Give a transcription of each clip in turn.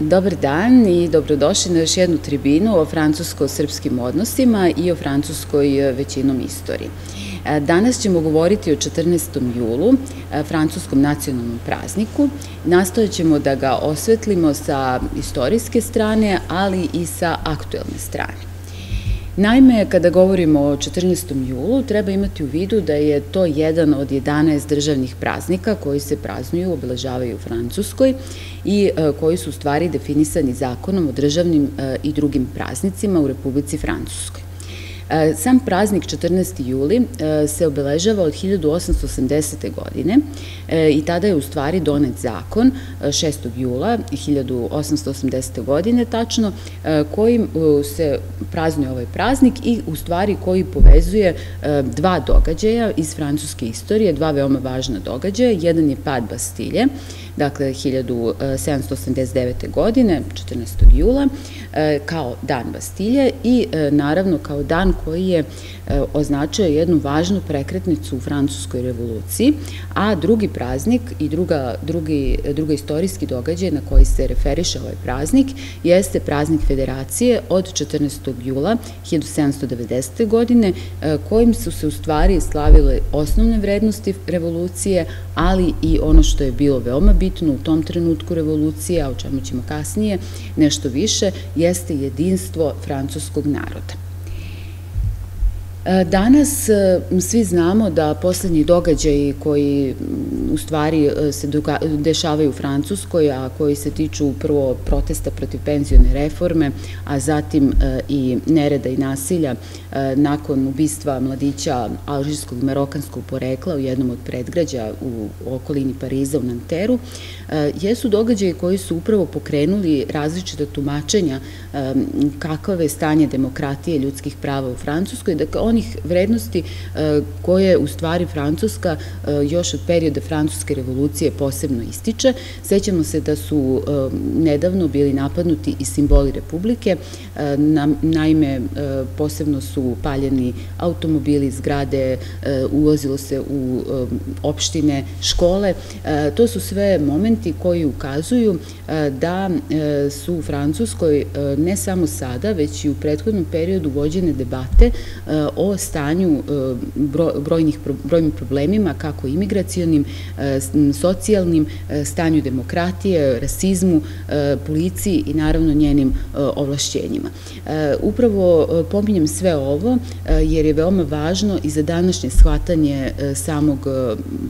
Dobar dan i dobrodošli na još jednu tribinu o francusko-srpskim odnosima i o francuskoj e, većinom istoriji. E, danas ćemo govoriti o 14. julu, e, francuskom nacionalnom prazniku. Nastojat ćemo da ga osvetlimo sa istorijske strane, ali i sa aktuelne strane. Naime, kada govorimo o 14. julu, treba imati u vidu da je to jedan od 11 državnih praznika koji se praznuju, obeležavaju u Francuskoj i e, koji su u stvari definisani zakonom o državnim e, i drugim praznicima u Republici Francuskoj. E, sam praznik 14. juli e, se obeležava od 1880. godine e, i tada je u stvari donet zakon 6. jula 1880. godine tačno kojim se praznuje ovaj praznik i u stvari koji povezuje dva događaja iz francuske istorije, dva veoma važna događaja. Jedan je pad Bastilje, dakle 1789. godine, 14. jula, kao dan Bastilje i naravno kao dan koji je označio jednu važnu prekretnicu u Francuskoj revoluciji, a drugi praznik i druga, drugi, druga istorijski događaj na koji se referiše ovaj praznik jeste praznik federacije od 14. jula 1790. godine, kojim su se u stvari slavile osnovne vrednosti revolucije, ali i ono što je bilo veoma bitno u tom trenutku revolucije, a o čemu ćemo kasnije nešto više, jeste jedinstvo francuskog naroda. E, danas e, svi znamo da poslednji događaji koji u stvari e, se dešavaju u Francuskoj, a koji se tiču prvo protesta protiv penzijone reforme, a zatim i nereda i nasilja nakon ubistva mladića alžirskog i marokanskog porekla u jednom od predgrađa u okolini Pariza u Nanteru, jesu događaji koji su upravo pokrenuli različita tumačenja kakave je stanje demokratije i ljudskih prava u Francuskoj, dakle onih vrednosti e, koje u stvari Francuska e, još od perioda Francuske revolucije posebno ističe. Sećamo se da su e, nedavno bili napadnuti i simboli Republike, naime posebno su paljeni automobili, zgrade, ulazilo se u opštine, škole. To su sve momenti koji ukazuju da su u Francuskoj ne samo sada, već i u prethodnom periodu vođene debate o stanju e, brojnih, brojnim problemima, kako imigracijonim, e, socijalnim, e, stanju demokratije, rasizmu, policiji i naravno njenim ovlašćenjima. Upravo pominjem sve ovo jer je veoma važno i za današnje shvatanje samog,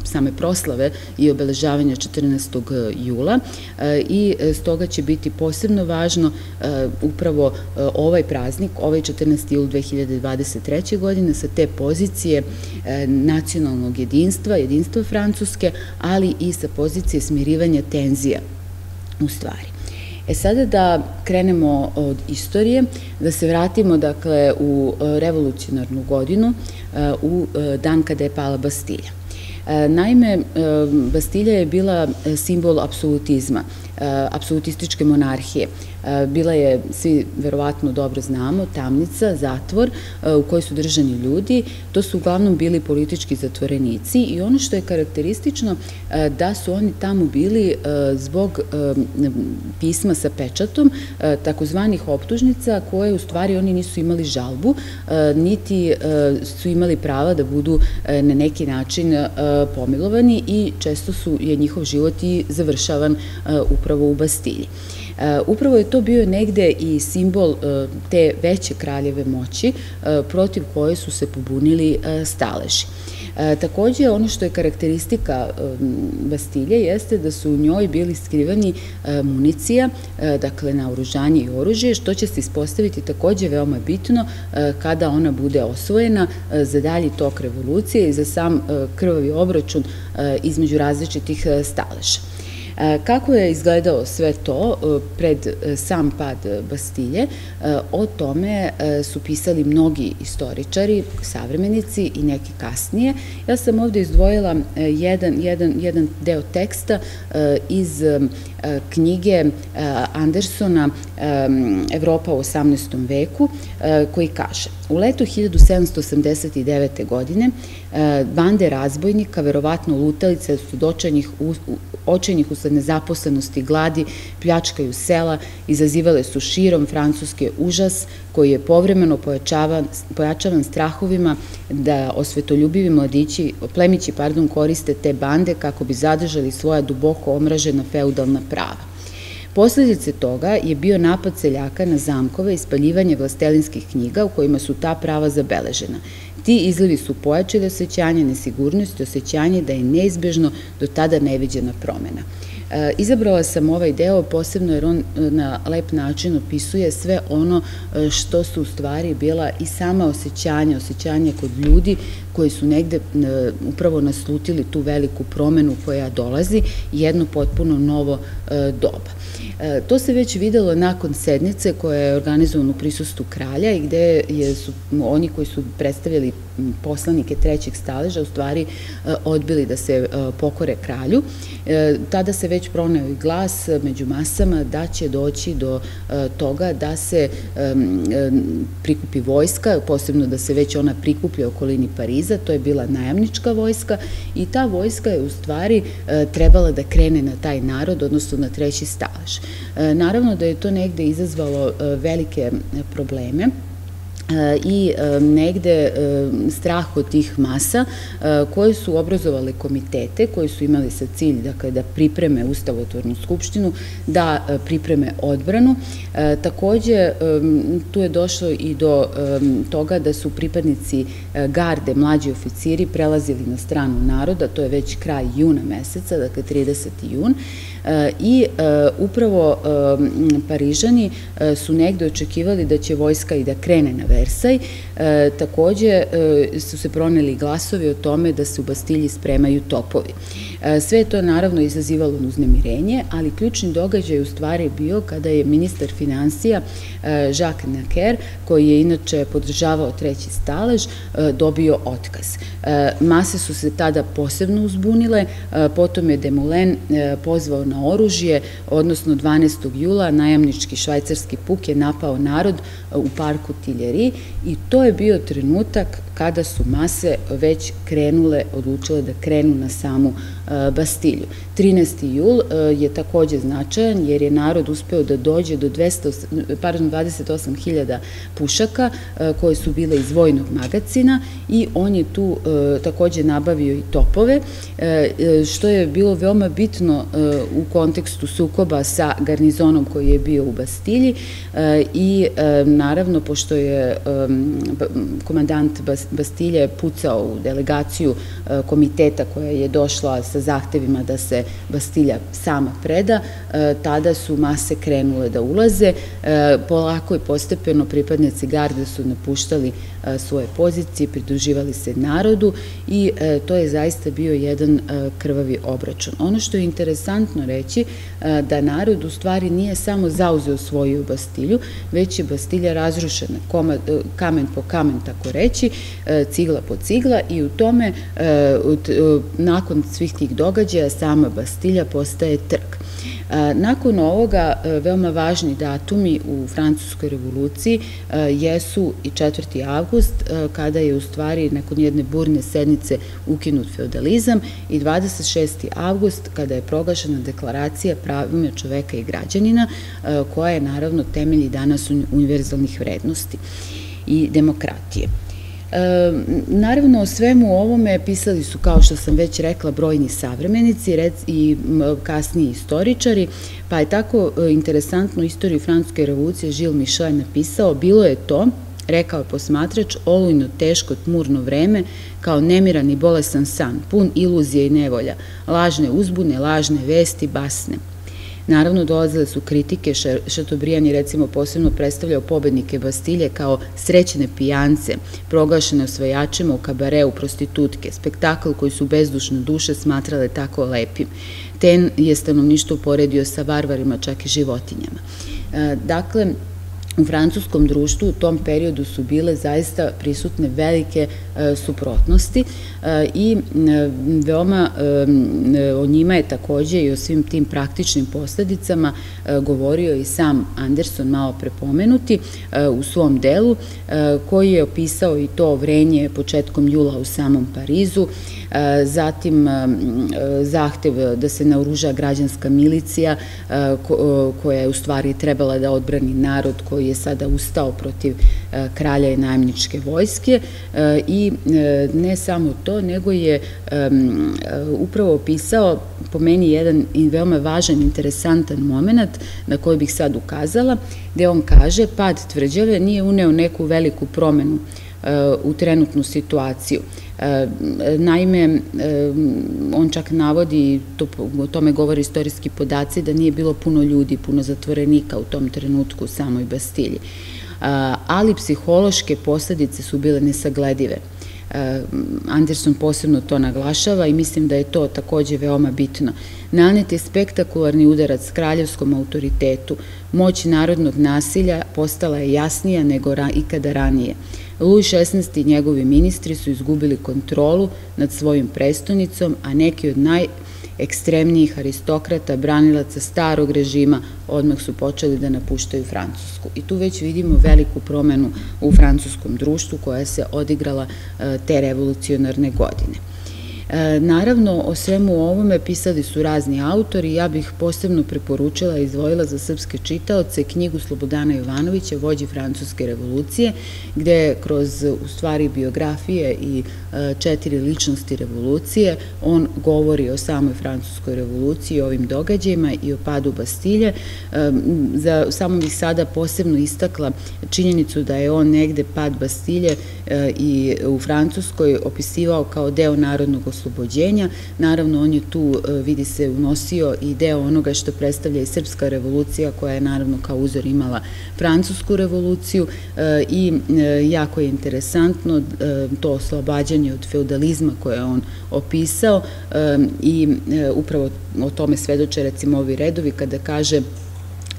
same proslave i obeležavanja 14. jula i stoga će biti posebno važno upravo ovaj praznik, ovaj 14. jul 2023 godine sa te pozicije e, nacionalnog jedinstva, jedinstva Francuske, ali i sa pozicije smirivanja tenzija u stvari. E sada da krenemo od istorije, da se vratimo dakle u e, revolucionarnu godinu, e, u dan kada je pala Bastilja. Naime, Bastilja je bila simbol apsolutizma, apsolutističke monarhije. E, bila je, svi verovatno dobro znamo, tamnica, zatvor e, u kojoj su držani ljudi. To su uglavnom bili politički zatvorenici i ono što je karakteristično e, da su oni tamo bili zbog pisma sa pečatom, takozvanih optužnica koje u stvari oni nisu imali žalbu, niti su imali prava da budu na neki način pomilovani i često su je njihov život i završavan upravo u Bastilji. E, upravo je to bio negde i simbol e, te veće kraljeve moći e, protiv koje su se pobunili staleži. takođe, ono što je karakteristika Bastilje jeste da su u njoj bili skrivani municija, dakle naoružanje i oružje, što će se ispostaviti takođe veoma bitno kada ona bude osvojena za dalji tok revolucije i za sam krvavi obračun između različitih staleža. Kako je izgledao sve to e, pred e, sam pad Bastilje, e, o tome su pisali mnogi istoričari, savremenici i neki kasnije. Ja sam ovde izdvojila jedan, jedan, jedan deo teksta iz knjige Andersona Evropa u 18. veku koji kaže U letu 1789. godine bande razbojnika, verovatno lutalice su dočajnih, očajnih usled nezaposlenosti gladi, pljačkaju sela, izazivale su širom Francuske užas koji je povremeno pojačavan strahovima da osvetoljubivi mladići, plemići, pardon, koriste te bande kako bi zadržali svoja duboko omražena feudalna prava. Posledice toga je bio napad seljaka na zamkove i spaljivanje vlastelinskih knjiga u kojima su ta prava zabeležena. Ti izlivi su pojačali osjećanje nesigurnosti, osjećanje da je neizbežno do tada neviđena promena. E, izabrala sam ovaj deo posebno jer on e, na lep način opisuje sve ono e, što su u stvari bila i sama osjećanja, osjećanja kod ljudi koji su negde upravo naslutili tu veliku promenu koja dolazi i jedno potpuno novo doba. To se već videlo nakon sednice koja je organizovana u prisustu kralja i gde su oni koji su predstavljali poslanike trećeg staleža u stvari odbili da se pokore kralju. Tada se već proneo i glas među masama da će doći do toga da se prikupi vojska, posebno da se već ona prikuplja okolini Pariza, to je bila najamnička vojska i ta vojska je u stvari trebala da krene na taj narod, odnosno na treći stalež. Naravno da je to negde izazvalo velike probleme, i negde strah od tih masa koje su obrazovale komitete koji su imali sa cilj dakle, da pripreme Ustavotvornu skupštinu, da pripreme odbranu. Takođe, tu je došlo i do toga da su pripadnici garde, mlađi oficiri, prelazili na stranu naroda, to je već kraj juna meseca, dakle 30. jun, i upravo Parižani su negde očekivali da će vojska i da krene na Versaj. Takođe su se proneli glasovi o tome da se u Bastilji spremaju topovi. Sve je to naravno izazivalo uznemirenje, ali ključni događaj u stvari bio kada je ministar financija Jacques Naker, koji je inače podržavao treći stalež, dobio otkaz. Mase su se tada posebno uzbunile, potom je Demoulin pozvao na oružje, odnosno 12. jula najamnički švajcarski puk je napao narod u parku Tiljeri i to je bio trenutak kada su mase već krenule, odlučile da krenu na samu e, Bastilju. 13. jul e, je takođe značajan jer je narod uspeo da dođe do 200, pardon, 28.000 pušaka e, koje su bile iz vojnog magacina i on je tu takođe nabavio i topove, što je bilo veoma bitno u kontekstu sukoba sa garnizonom koji je bio u Bastilji i naravno, pošto je komandant Bastilje pucao u delegaciju e, komiteta koja je došla sa zahtevima da se Bastilja sama preda, e, tada su mase krenule da ulaze, e, polako i postepeno pripadnici garde su napuštali svoje pozicije, pridruživali se narodu i to je zaista bio jedan krvavi obračun. Ono što je interesantno reći, da narod u stvari nije samo zauzeo svoju Bastilju, već je Bastilja razrušena kamen po kamen, tako reći, E, cigla po cigla i u tome, e, e, nakon svih tih događaja, sama Bastilja postaje trg. Nakon ovoga, veoma važni datumi u Francuskoj revoluciji jesu i 4. avgust, kada je u stvari nakon jedne burne sednice ukinut feudalizam i 26. avgust, kada je proglašena deklaracija pravima čoveka i građanina, koja je naravno temelji danas univerzalnih vrednosti i demokratije. Naravno, o svemu ovome pisali su, kao što sam već rekla, brojni savremenici i kasniji istoričari, pa je tako e, interesantnu istoriju Francuske revolucije Žil Michel napisao, bilo je to, rekao je posmatrač, olujno, teško, tmurno vreme, kao nemiran i bolesan san, pun iluzije i nevolja, lažne uzbune, lažne vesti, basne. Naravno, dolazile su kritike, Šatobrijan je recimo posebno predstavljao pobednike Bastilje kao srećene pijance, proglašene osvajačima u kabareu prostitutke, spektakl koji su bezdušne duše smatrale tako lepim. Ten je stanovništvo poredio sa varvarima, čak i životinjama. E, dakle, u francuskom društvu u tom periodu su bile zaista prisutne velike e, suprotnosti e, i veoma o njima je takođe i o svim tim praktičnim posledicama govorio i sam Anderson malo prepomenuti u svom delu koji je opisao i to vrenje početkom jula u samom Parizu, zatim zahtev da se naoruža građanska milicija koja je u stvari trebala da odbrani narod koji je sada ustao protiv kralja i najemničke vojske i ne samo to, nego je upravo opisao po meni jedan veoma važan, interesantan moment na koji bih sad ukazala, gde on kaže pad tvrđave nije uneo neku veliku promenu u trenutnu situaciju. Naime, on čak navodi, to, o tome govori istorijski podaci, da nije bilo puno ljudi, puno zatvorenika u tom trenutku u samoj Bastilji. Ali psihološke posledice su bile nesagledive. Anderson posebno to naglašava i mislim da je to takođe veoma bitno. Nanet je spektakularni udarac kraljevskom autoritetu. Moć narodnog nasilja postala je jasnija nego ikada ranije. Luj XVI i njegovi ministri su izgubili kontrolu nad svojim prestonicom, a neki od najekstremnijih aristokrata, branilaca starog režima, odmah su počeli da napuštaju Francusku. I tu već vidimo veliku promenu u francuskom društvu koja se odigrala e, te revolucionarne godine. E, naravno, o svemu ovome pisali su razni autori, ja bih posebno preporučila i izdvojila za srpske čitaoce knjigu Slobodana Jovanovića, vođi Francuske revolucije, gde kroz u stvari biografije i e, četiri ličnosti revolucije on govori o samoj Francuskoj revoluciji, o ovim događajima i o padu Bastilje. E, za, samo bih sada posebno istakla činjenicu da je on negde pad Bastilje i u Francuskoj opisivao kao deo narodnog oslobođenja. Naravno, on je tu, e, vidi se, unosio i deo onoga što predstavlja i Srpska revolucija, koja je naravno kao uzor imala Francusku revoluciju e, i e, jako je interesantno to oslobađanje od feudalizma koje je on opisao i upravo o tome svedoče recimo ovi redovi kada kaže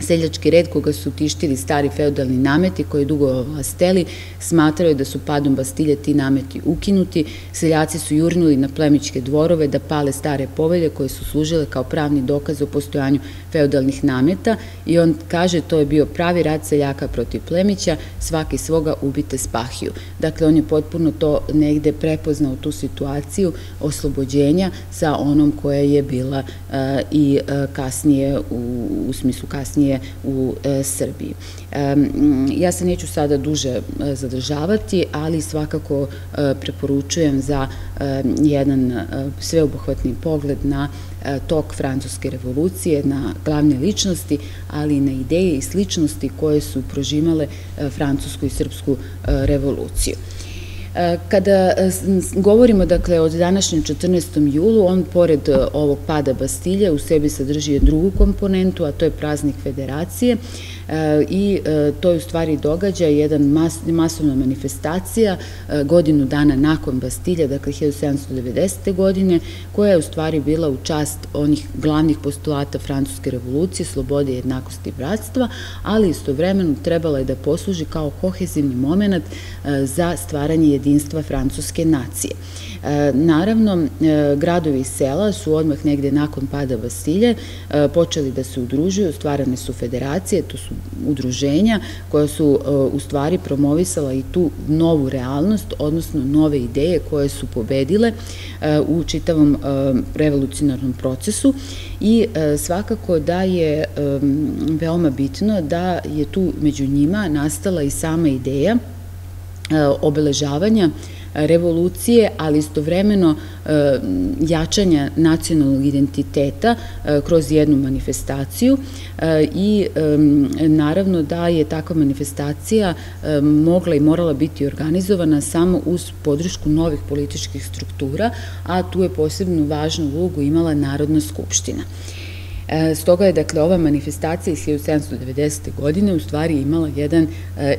Seljački red koga su tištili stari feudalni nameti koji dugo vlasteli, smatraju da su padom Bastilje ti nameti ukinuti, seljaci su jurnuli na plemičke dvorove da pale stare povelje koje su služile kao pravni dokaz o postojanju feudalnih nameta i on kaže to je bio pravi rad seljaka protiv plemića, svaki svoga ubite spahiju. Dakle, on je potpuno to negde prepoznao tu situaciju oslobođenja sa onom koja je bila i kasnije, u, u smislu kasnije ekonomije u e, Srbiji. Ja se neću sada duže e, zadržavati, ali svakako e, preporučujem za jedan sveobuhvatni pogled na tok francuske revolucije, na glavne ličnosti, ali i na ideje i sličnosti koje su prožimale francusku i srpsku revoluciju. Kada govorimo dakle od današnjem 14. julu, on pored ovog pada Bastilje u sebi sadrži drugu komponentu, a to je praznik federacije i e, to je u stvari događa jedan masovna manifestacija e, godinu dana nakon Bastilja, dakle 1790. godine, koja je u stvari bila u čast onih glavnih postulata Francuske revolucije, slobode, jednakosti i bratstva, ali istovremeno trebala je da posluži kao kohezivni moment e, za stvaranje jedinstva francuske nacije. Naravno, gradovi i sela su odmah negde nakon pada Bastilje počeli da se udružuju, stvarane su federacije, to su udruženja koja su u stvari promovisala i tu novu realnost, odnosno nove ideje koje su pobedile u čitavom revolucionarnom procesu. I svakako da je veoma bitno da je tu među njima nastala i sama ideja obeležavanja revolucije, ali istovremeno e, jačanja nacionalnog identiteta e, kroz jednu manifestaciju e, i naravno da je takva manifestacija mogla i morala biti organizovana samo uz podršku novih političkih struktura, a tu je posebno važnu ulogu imala Narodna skupština. Stoga je, dakle, ova manifestacija iz 1790. godine u stvari imala jedan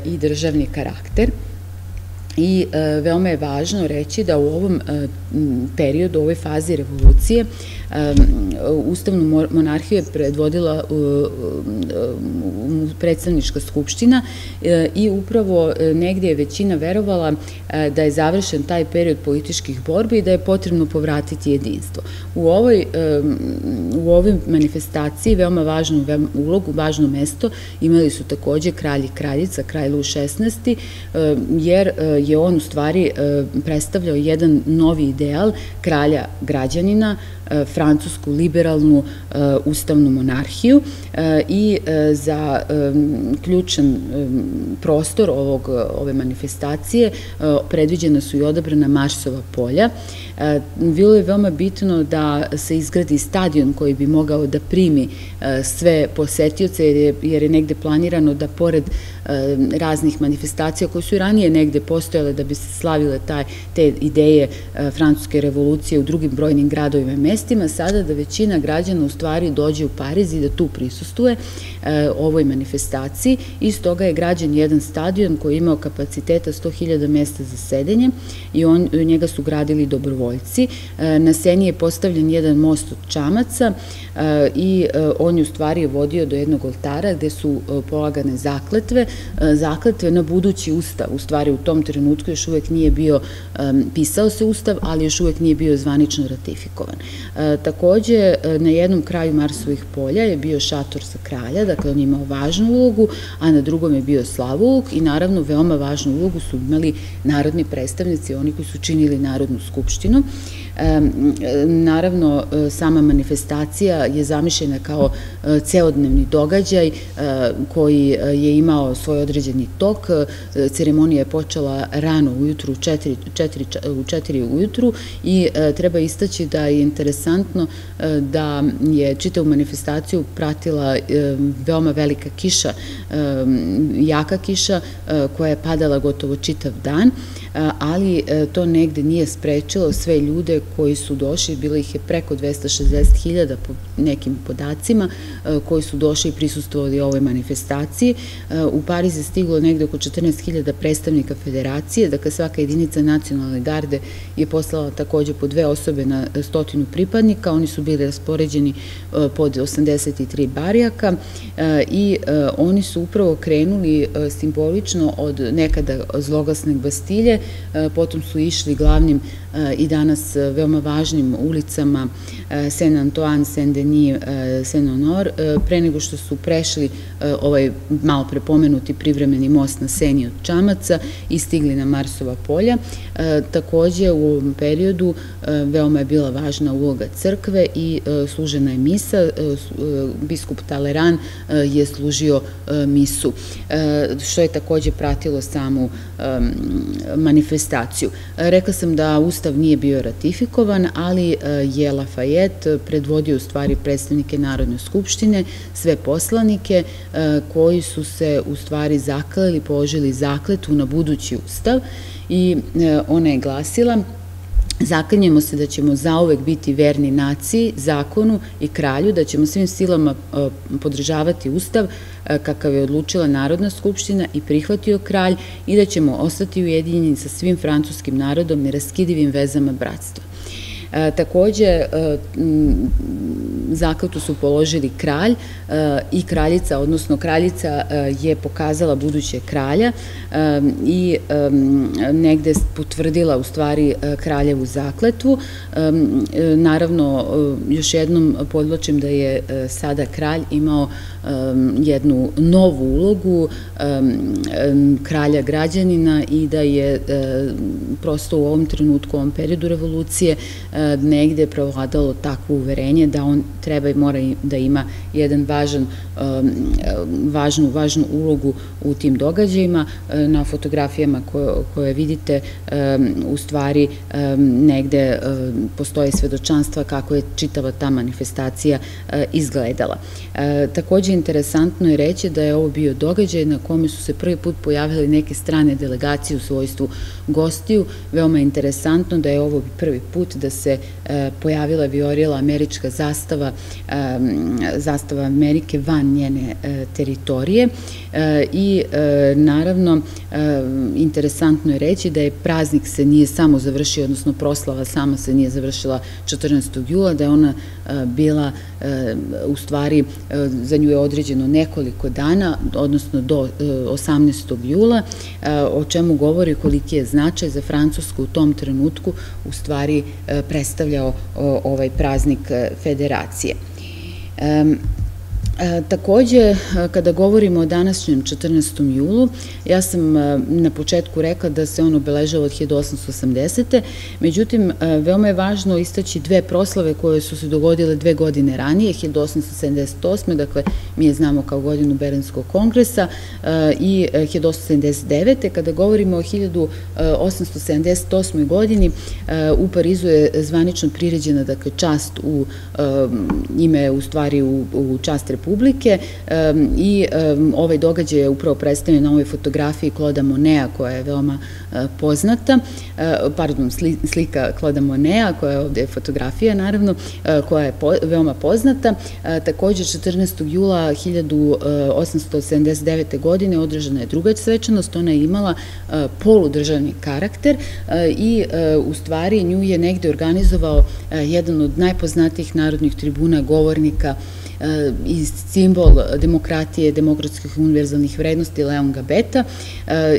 i državni karakter – I e, veoma je važno reći da u ovom e, periodu, u ovoj fazi revolucije, Ustavnu monarhiju je predvodila predstavnička skupština i upravo negdje je većina verovala da je završen taj period političkih borbi i da je potrebno povratiti jedinstvo. U ovoj, u ovoj manifestaciji veoma važnu ulogu, važno mesto imali su takođe kralj i kraljica, kralj Lu 16. jer je on u stvari predstavljao jedan novi ideal kralja građanina, E, francusku liberalnu e, ustavnu monarhiju e, i za ključan prostor ovog, ove manifestacije predviđena su i odabrana Marsova polja. Bilo je veoma bitno da se izgradi stadion koji bi mogao da primi sve posetioce jer je, jer je negde planirano da pored raznih manifestacija koje su ranije negde postojale da bi se slavile taj, te ideje francuske revolucije u drugim brojnim gradovima i mestima, sada da većina građana u stvari dođe u Pariz i da tu prisustuje ovoj manifestaciji. Iz toga je građan jedan stadion koji je imao kapaciteta 100.000 mesta za sedenje i on, njega su gradili dobrovoljci. E, na seni je postavljen jedan most od čamaca e, i on je u stvari vodio do jednog oltara gde su polagane zakletve, zakletve na budući ustav. U stvari u tom trenutku još uvek nije bio, pisao se ustav, ali još uvek nije bio zvanično ratifikovan. Takođe, e, na jednom kraju Marsovih polja je bio šator za kralja, dakle on imao važnu ulogu, a na drugom je bio Slavuluk i naravno veoma važnu ulogu su imali narodni predstavnici, oni koji su činili Narodnu skupštinu. masculino Naravno, e, sama manifestacija je zamišljena kao e, ceodnevni događaj koji je imao svoj određeni tok. Ceremonija je počela rano ujutru, u 4 ujutru i treba istaći da je interesantno da je čitavu manifestaciju pratila veoma velika kiša, jaka kiša koja je padala gotovo čitav dan ali e, to negde nije sprečilo sve ljude koji su došli, bilo ih je preko 260.000 po nekim podacima, e, koji su došli i prisustovali ovoj manifestaciji. E, u Pariz je stiglo negde oko 14.000 predstavnika federacije, dakle svaka jedinica nacionalne garde je poslala takođe po dve osobe na stotinu pripadnika, oni su bili raspoređeni pod 83 barijaka i oni su upravo krenuli simbolično od nekada zloglasne Bastilje E, potom su išli glavnim e, i danas veoma važnim ulicama e, Saint-Antoine, Saint-Denis, Saint-Honor, pre nego što su prešli ovaj malo prepomenuti privremeni most na Seni od Čamaca i stigli na Marsova polja. Takođe u ovom periodu veoma je bila važna uloga crkve i služena je misa. Biskup Taleran je služio misu, što je takođe pratilo samu manifestaciju. E, rekla sam da Ustav nije bio ratifikovan, ali e, je Lafayette predvodio u stvari predstavnike Narodne skupštine, sve poslanike e, koji su se u stvari zaklali, položili zakletu na budući Ustav i ona je glasila Zaklanjamo se da ćemo zauvek biti verni naciji, zakonu i kralju, da ćemo svim silama e, podržavati ustav e, kakav je odlučila Narodna skupština i prihvatio kralj i da ćemo ostati ujedinjeni sa svim francuskim narodom neraskidivim vezama bratstva. E, takođe, e, zakletu su položili kralj e, i kraljica, odnosno kraljica je pokazala buduće kralja i negde potvrdila u stvari kraljevu zakletvu. Naravno, još jednom podločim da je sada kralj imao jednu novu ulogu kralja građanina i da je prosto u ovom trenutku, u ovom periodu revolucije negde prevladalo takvo uverenje da on treba i mora da ima jedan važan, um, važnu, važnu ulogu u tim događajima. E, na fotografijama koje, koje vidite u stvari negde postoje svedočanstva kako je čitava ta manifestacija uh, izgledala. E, takođe, interesantno je reći da je ovo bio događaj na kome su se prvi put pojavili neke strane delegacije u svojstvu gostiju. Veoma je interesantno da je ovo prvi put da se se pojavila viorila američka zastava, zastava Amerike van njene teritorije i naravno interesantno je reći da je praznik se nije samo završio, odnosno proslava sama se nije završila 14. jula, da je ona bila u stvari za nju je određeno nekoliko dana, odnosno do 18. jula, o čemu govori koliki je značaj za Francusku u tom trenutku u stvari predstavljao ovaj praznik federacije. E, takođe, e, kada govorimo o današnjem 14. julu, ja sam e, na početku rekla da se on obeležava od 1880. Međutim, veoma je važno istaći dve proslave koje su se dogodile dve godine ranije, 1878. Dakle, mi je znamo kao godinu Berenskog kongresa i 1879. Kada govorimo o 1878. godini, u Parizu je zvanično priređena dakle, čast u ime, u stvari u, u čast Republike Republike i ovaj događaj je upravo predstavljen na ovoj fotografiji Kloda Monea koja je veoma e, poznata, e, pardon, slika Kloda Monea koja je ovde fotografija naravno, e, koja je veoma poznata. Takođe 14. jula 1879. godine održana je druga svečanost, ona je imala poludržavni karakter i u stvari nju je negde organizovao jedan od najpoznatijih narodnih tribuna, govornika i simbol demokratije, demokratskih univerzalnih vrednosti Leon Gabeta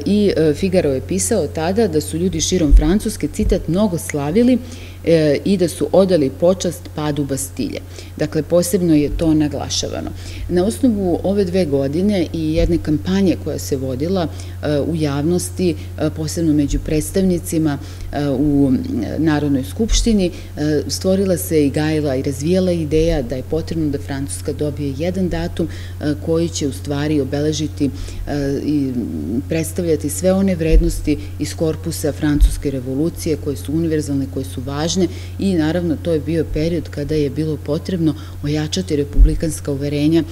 i Figaro je pisao tada da su ljudi širom Francuske, citat, mnogo slavili E, i da su odali počast padu Bastilje. Dakle, posebno je to naglašavano. Na osnovu ove dve godine i jedne kampanje koja se vodila e, u javnosti, e, posebno među predstavnicima u Narodnoj skupštini, stvorila se i gajila i razvijela ideja da je potrebno da Francuska dobije jedan datum koji će u stvari obeležiti i predstavljati sve one vrednosti iz korpusa Francuske revolucije koje su univerzalne, koje su važne i naravno to je bio period kada je bilo potrebno ojačati republikanska uverenja,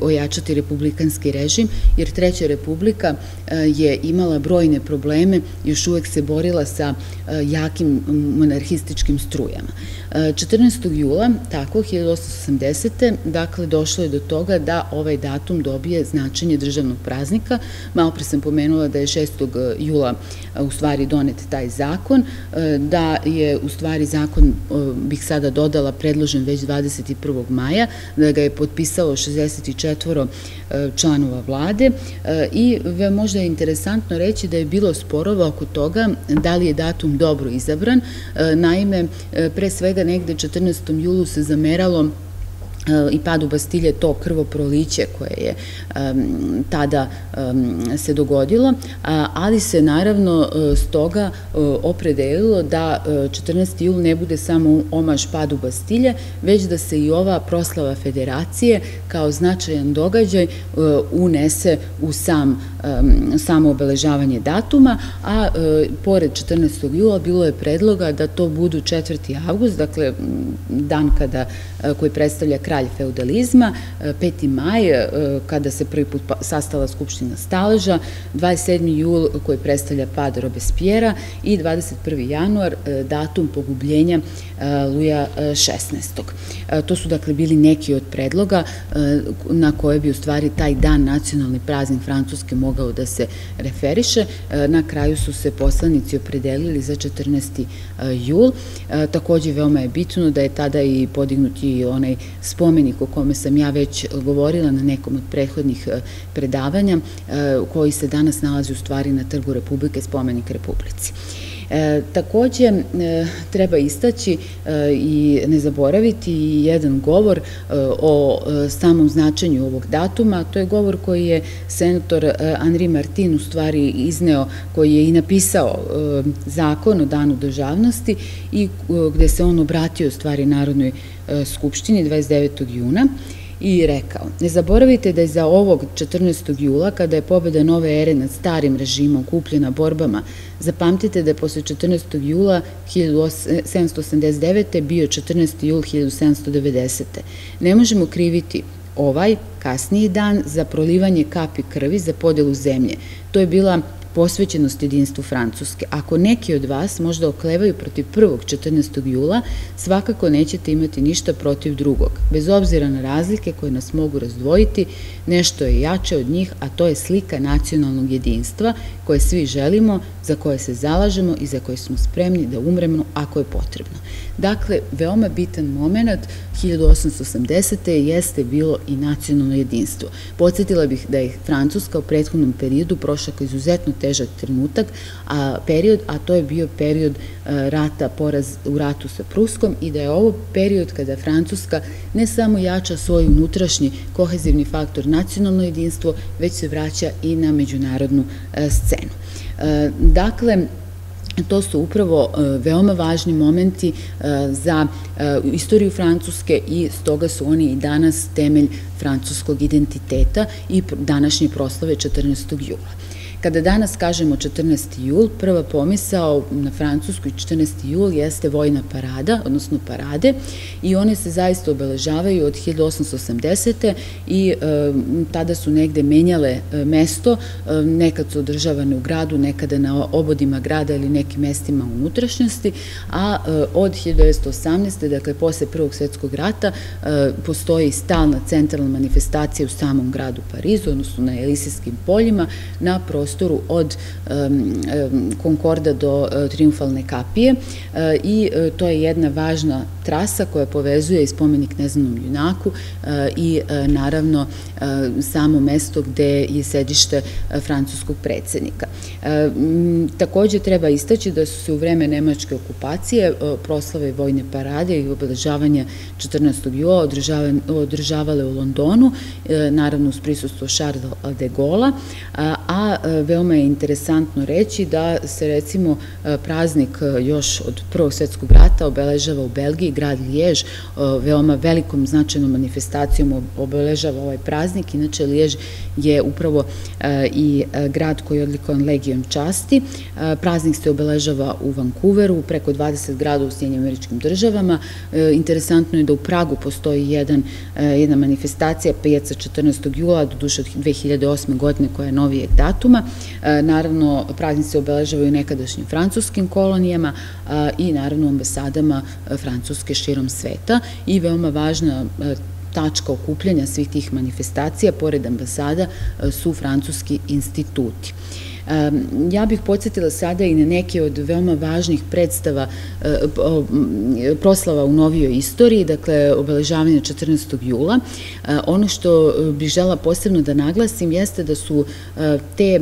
ojačati republikanski režim, jer Treća republika e, je imala brojne probleme, još uvek se borila sa e, jakim monarhističkim strujama. 14. E, jula, tako, 1880. dakle, došlo je do toga da ovaj datum dobije značenje državnog praznika. Malo pre sam pomenula da je 6. jula u stvari donet taj zakon, da je u stvari zakon, bih sada dodala, predložen već 21. maja, da ga je potpisalo 64 e, članova vlade i možda je interesantno reći da je bilo sporova oko toga da li je datum dobro izabran. E, naime, pre svega negde 14. julu se zameralo i padu Bastilje to krvoproliće koje je tada se dogodilo, ali se naravno stoga e, opredelilo da 14. E, jul ne bude samo omaž padu Bastilje, već da se i ova proslava federacije kao značajan događaj e, unese u sam, samo obeležavanje datuma, a pored 14. jula bilo je predloga da to budu 4. avgust, dakle dan kada koji predstavlja kraj kralj feudalizma, 5. E, maj, e, kada se prvi put pa, sastala Skupština Staleža, 27. jul koji predstavlja pad Robespijera i 21. januar, e, datum pogubljenja Luja XVI. To su dakle bili neki od predloga na koje bi u stvari taj dan nacionalni praznik Francuske mogao da se referiše. Na kraju su se poslanici opredelili za 14. jul. Takođe veoma je bitno da je tada i podignuti onaj spomenik spomenik o kome sam ja već govorila na nekom od prethodnih e, predavanja, e, koji se danas nalazi u stvari na Trgu Republike, spomenik Republici. E, takođe, e, treba istaći e, i ne zaboraviti jedan govor e, o samom značenju ovog datuma, to je govor koji je senator Henri Martin u stvari izneo, koji je i napisao zakon o danu državnosti i gde se on obratio u stvari Narodnoj skupštini 29. juna i rekao, ne zaboravite da je za ovog 14. jula, kada je pobeda nove ere nad starim režimom kupljena borbama, zapamtite da je posle 14. jula 1789. bio 14. jul 1790. Ne možemo kriviti ovaj kasniji dan za prolivanje kapi krvi za podelu zemlje. To je bila posvećenost jedinstvu Francuske. Ako neki od vas možda oklevaju protiv prvog 14. jula, svakako nećete imati ništa protiv drugog. Bez obzira na razlike koje nas mogu razdvojiti, nešto je jače od njih, a to je slika nacionalnog jedinstva koje svi želimo, za koje se zalažemo i za koje smo spremni da umremo ako je potrebno. Dakle, veoma bitan moment 1880. jeste bilo i nacionalno jedinstvo. Podsjetila bih da je Francuska u prethodnom periodu prošla kao izuzetno težak trenutak, a period, a to je bio period e, rata, poraz u ratu sa Pruskom i da je ovo period kada Francuska ne samo jača svoj unutrašnji kohezivni faktor nacionalno jedinstvo, već se vraća i na međunarodnu e, scenu. E, dakle, To su upravo veoma važni momenti za istoriju Francuske i stoga su oni i danas temelj francuskog identiteta i današnje proslave 14. jula. Kada danas kažemo 14. jul, prva pomisao na Francusku 14. jul jeste vojna parada, odnosno parade, i one se zaista obeležavaju od 1880. i e, tada su negde menjale e, mesto, e, nekad su održavane u gradu, nekada na obodima grada ili nekim mestima unutrašnjosti, a od 1918. dakle posle Prvog svetskog rata postoji stalna centralna manifestacija u samom gradu Parizu, odnosno na Elisijskim poljima, na prostoru prostoru od Konkorda do e, Triumfalne kapije e, i e, to je jedna važna trasa koja povezuje i spomenik neznanom junaku i naravno samo mesto gde je sedište francuskog predsednika. Takođe treba istaći da su se u vreme nemačke okupacije proslave vojne parade i obeležavanje 14. jula održavale u Londonu, naravno uz prisustvo Charles de Gaulle, a veoma je interesantno reći da se recimo e, praznik e, još od Prvog svetskog rata obeležava u Belgiji, grad Lijež, e, veoma velikom značajnom manifestacijom obeležava ovaj praznik, inače Lijež je upravo i grad koji je odlikovan legijom časti. Praznik se obeležava u Vancouveru, preko 20 grada u Sjednjim američkim državama. Interesantno je da u Pragu postoji jedan, jedna manifestacija, pijaca 14. jula, do duše od 2008. godine koja je novijeg datuma. E, naravno, praznici obeležavaju nekadašnjim francuskim kolonijama i naravno ambasadama e, Francuske širom sveta i veoma važna e, tačka okupljanja svih tih manifestacija, pored ambasada, su francuski instituti. Ja bih podsjetila sada i na neke od veoma važnih predstava proslava u novijoj istoriji, dakle obeležavanje 14. jula. Ono što bih žela posebno da naglasim jeste da su te,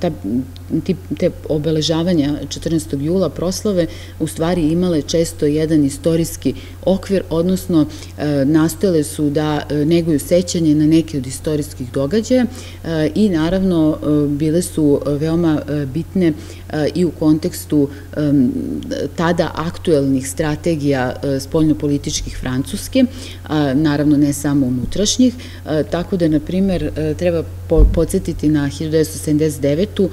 ta, te obeležavanja 14. jula proslave u stvari imale često jedan istorijski okvir, odnosno nastojale su da neguju sećanje na neke od istorijskih događaja i naravno bile su e, veoma e, bitne e, i u kontekstu tada aktuelnih strategija spoljnopolitičkih Francuske, naravno ne samo unutrašnjih, tako da, na primer, treba podsjetiti na 1979.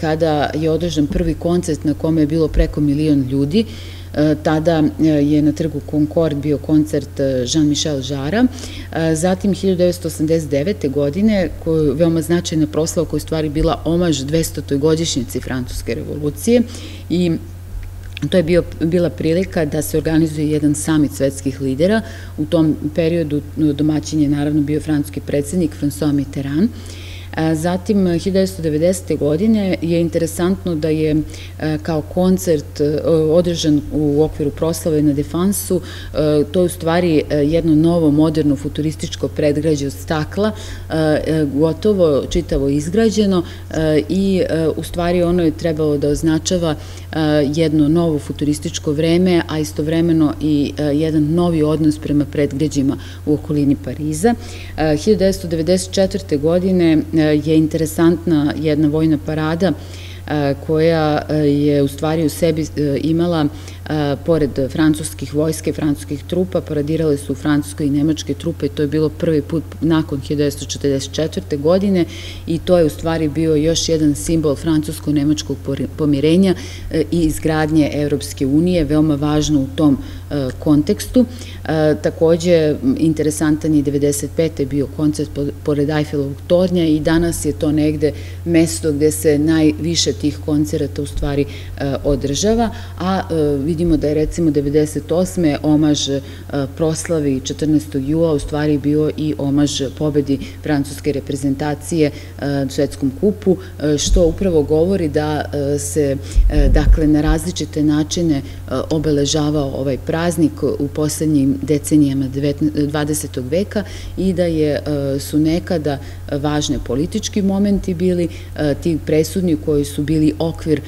kada je održan prvi koncert na kome je bilo preko milion ljudi, E, tada e, je na trgu Concord bio koncert e, Jean-Michel Žara. Zatim 1989. godine, koja veoma značajna proslava koja je stvari bila omaž 200. godišnjici Francuske revolucije i To je bio, bila prilika da se organizuje jedan samit svetskih lidera. U tom periodu domaćin je naravno bio francuski predsednik François Mitterrand. Zatim, 1990. godine je interesantno da je kao koncert održan u okviru proslave na Defansu, to je u stvari jedno novo, moderno, futurističko predgrađe od stakla, gotovo čitavo izgrađeno i u stvari ono je trebalo da označava jedno novo futurističko vreme, a istovremeno i jedan novi odnos prema predgrađima u okolini Pariza. 1994. godine je interesantna jedna vojna parada koja je u stvari u sebi imala pored francuskih vojske, francuskih trupa, paradirale su francuske i nemačke trupe i to je bilo prvi put nakon 1944. godine i to je u stvari bio još jedan simbol francusko-nemačkog pomirenja i izgradnje Evropske unije, veoma važno u tom kontekstu. Takođe, interesantan je 95. je bio koncert pored Eiffelovog tornja i danas je to negde mesto gde se najviše tih koncerata u stvari održava, a vidimo da je recimo 98. omaž proslavi 14. jula u stvari bio i omaž pobedi francuske reprezentacije svetskom kupu, što upravo govori da se dakle na različite načine obeležavao ovaj praznik u poslednjim decenijama 20. veka i da je, su nekada važne politički momenti bili ti presudni koji su bili okvir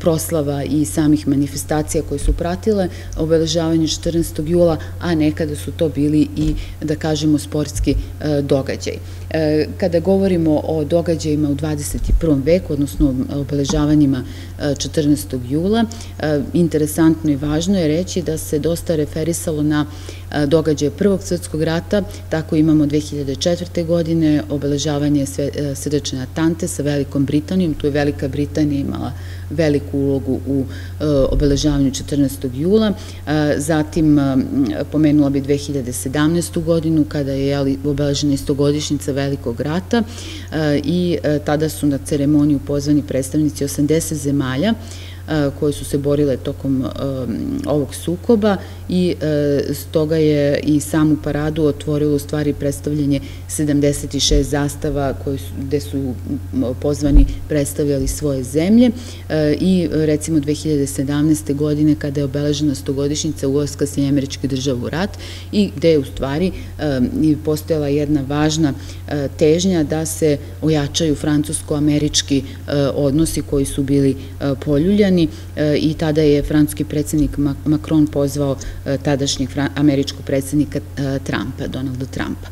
proslava i samih manifestacija manifestacija koje su pratile obeležavanje 14. jula, a nekada su to bili i, da kažemo, sportski e, događaj. E, kada govorimo o događajima u 21. veku, odnosno obeležavanjima 14. E, jula, interesantno i važno je reći da se dosta referisalo na događaje Prvog svetskog rata, tako imamo 2004. godine obeležavanje srdačne atante sa Velikom Britanijom, tu je Velika Britanija imala veliku ulogu u obeležavanju 14. jula, zatim pomenula bi 2017. godinu kada je obeležena istogodišnjica Velikog rata i tada su na ceremoniju pozvani predstavnici 80 zemalja, koje su se borile tokom ovog sukoba i stoga je i samu paradu otvorilo u stvari predstavljanje 76 zastava gde su pozvani predstavljali svoje zemlje i recimo 2017. godine kada je obeležena stogodišnjica ulaska Sjedinje američke države u rat i gde je u stvari postojala jedna važna težnja da se ojačaju francusko-američki odnosi koji su bili poljuljani izabrani e, i tada je francuski predsednik Macron pozvao e, tadašnjeg američkog predsednika e, Trumpa, Donalda Trumpa.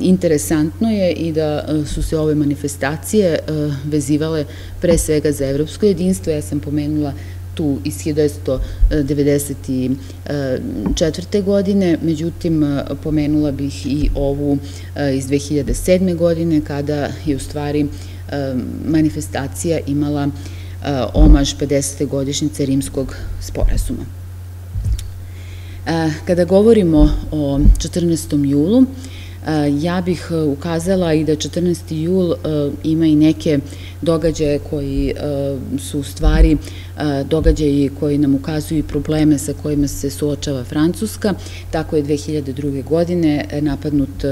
Interesantno je i da su se ove manifestacije vezivale pre svega za evropsko jedinstvo, ja sam pomenula tu iz 1994. godine, međutim pomenula bih i ovu iz 2007. godine kada je u stvari manifestacija imala omaž 50. godišnjice Rimskog sporazuma. Uh, kada govorimo o 14. julu, ja bih ukazala i da 14. jul ima i neke događaje koji su u stvari događaji koji nam ukazuju probleme sa kojima se suočava Francuska. Tako je 2002. godine napadnut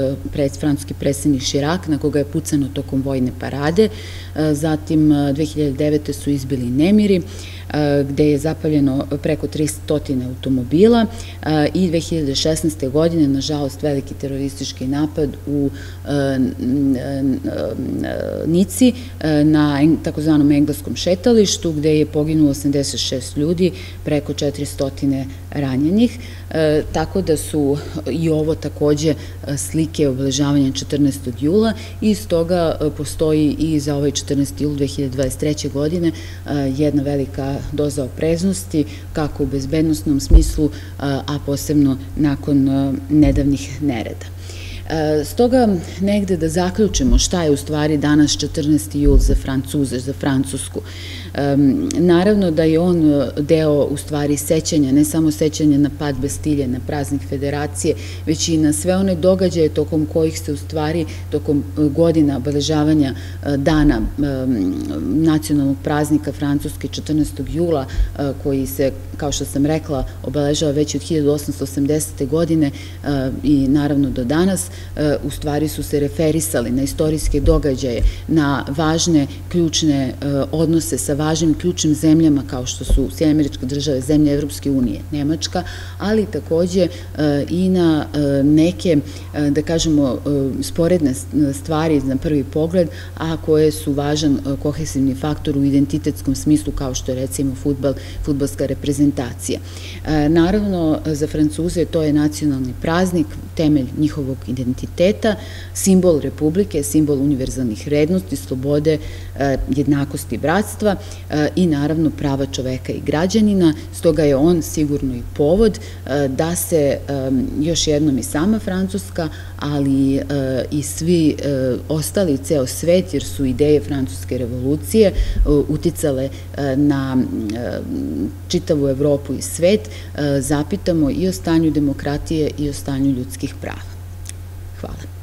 francuski predsednik Širak, na koga je pucano tokom vojne parade. Zatim 2009. su izbili nemiri, gde je zapaljeno preko 300 automobila i 2016. godine, nažalost, veliki teroristički napad u Nici na takozvanom engleskom šetalištu, gde je poginulo 86 ljudi, preko 400 ranjenih, e, tako da su i ovo takođe e, slike obeležavanja 14. jula i stoga e, postoji i za ovaj 14. jul 2023. godine jedna velika doza opreznosti, kako u bezbednostnom smislu, a posebno nakon nedavnih nereda. Stoga negde da zaključimo šta je u stvari danas 14. jul za Francuze, za Francusku. Naravno da je on e, deo u stvari sećanja, ne samo sećanja na pad Bastilje, na praznik federacije, već i na sve one događaje tokom kojih se u stvari tokom e, godina obeležavanja e, dana nacionalnog praznika Francuske 14. jula koji se, kao što sam rekla, obeležava već od 1880. godine i naravno do danas, u stvari su se referisali na istorijske događaje, na važne ključne odnose sa važnim ključnim zemljama kao što su Sjedinje države, zemlje Evropske unije, Nemačka, ali takođe e, i na e, neke, e, da kažemo, sporedne stvari na prvi pogled, a koje su važan kohesivni faktor u identitetskom smislu kao što je recimo futbal, futbalska reprezentacija. Naravno, za Francuze to je nacionalni praznik, temelj njihovog identiteta, simbol Republike, simbol univerzalnih vrednosti, slobode, jednakosti i bratstva i naravno prava čoveka i građanina, stoga je on sigurno i povod da se još jednom i sama Francuska, ali i svi ostali, ceo svet, jer su ideje Francuske revolucije uticale na čitavu Evropu i svet, zapitamo i o stanju demokratije i o stanju ljudskih prava. Hvala.